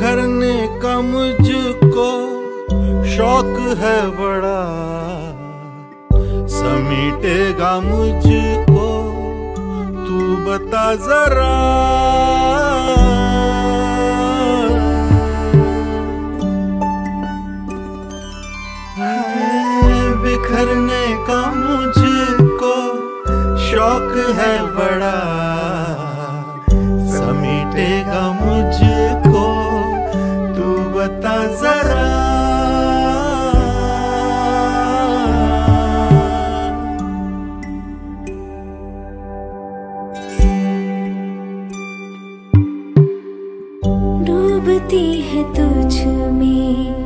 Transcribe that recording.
बिखरने का मुझको शौक है बड़ा। समेटेगा मुझको, तू बता जरा। बिखरने का मुझको शौक है बड़ा। समेटेगा मुझ बता जरा। डूबती है तुझ में।